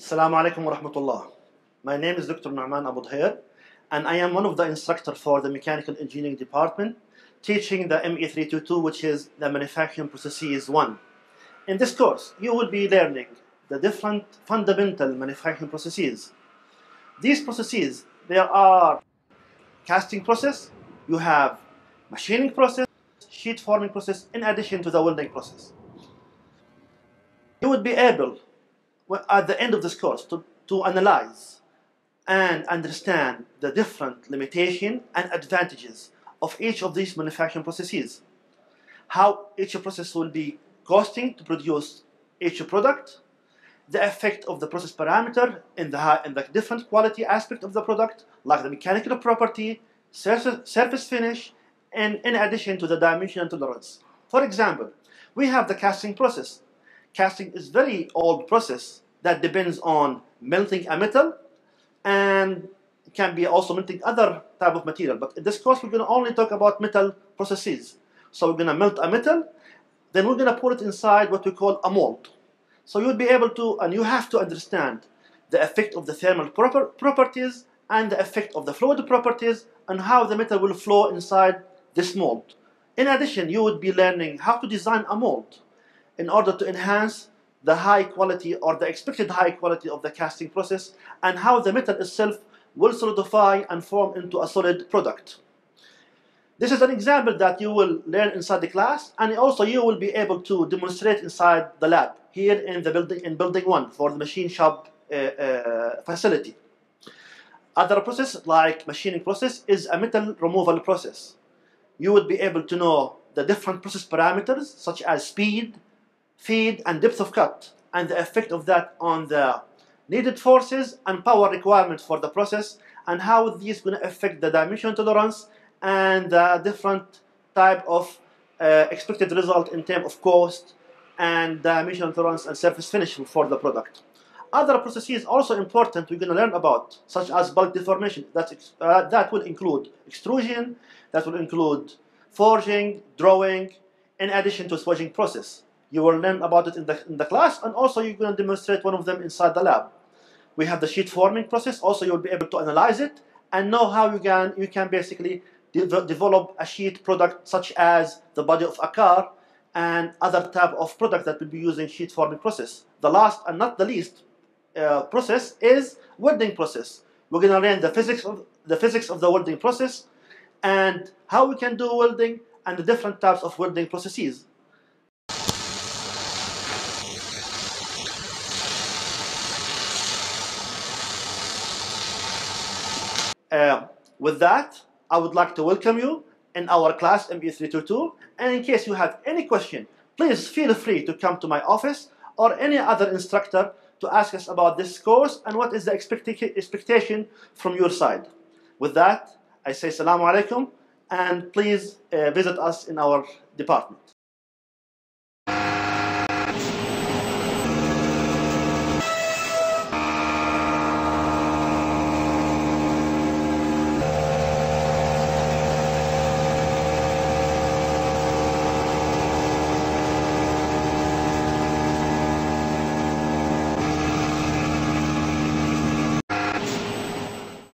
Assalamu alaikum wa rahmatullah. My name is Dr. Nu'man Abu Dhair, and I am one of the instructors for the Mechanical Engineering Department, teaching the ME322, which is the Manufacturing Processes 1. In this course, you will be learning the different fundamental manufacturing processes. These processes, there are casting process, you have machining process, sheet forming process, in addition to the welding process. You would be able, at the end of this course, to, to analyze and understand the different limitation and advantages of each of these manufacturing processes. How each process will be costing to produce each product, the effect of the process parameter in the, in the different quality aspect of the product, like the mechanical property, surface, surface finish, and in addition to the dimension and tolerance. For example, we have the casting process. Casting is very old process that depends on melting a metal and can be also melting other type of material. But in this course, we're going to only talk about metal processes. So we're going to melt a metal, then we're going to put it inside what we call a mold. So you'll be able to, and you have to understand the effect of the thermal proper properties and the effect of the fluid properties and how the metal will flow inside this mold. In addition, you would be learning how to design a mold in order to enhance the high quality or the expected high quality of the casting process and how the metal itself will solidify and form into a solid product. This is an example that you will learn inside the class and also you will be able to demonstrate inside the lab here in the building in building one for the machine shop uh, uh, facility. Other process like machining process is a metal removal process. You would be able to know the different process parameters such as speed, feed and depth of cut and the effect of that on the needed forces and power requirements for the process and how these going to affect the dimension tolerance and the different type of uh, expected result in terms of cost and dimension tolerance and surface finish for the product. Other processes also important we're going to learn about, such as bulk deformation. That's, uh, that will include extrusion, that will include forging, drawing, in addition to swaging process. You will learn about it in the, in the class, and also you're going to demonstrate one of them inside the lab. We have the sheet forming process. Also, you'll be able to analyze it and know how you can you can basically de develop a sheet product such as the body of a car and other type of product that will be using sheet forming process. The last and not the least uh, process is welding process. We're going to learn the physics of the physics of the welding process and how we can do welding and the different types of welding processes. Uh, with that, I would like to welcome you in our class ME322 and in case you have any question, please feel free to come to my office or any other instructor to ask us about this course and what is the expectation from your side. With that, I say Assalamu alaikum and please uh, visit us in our department.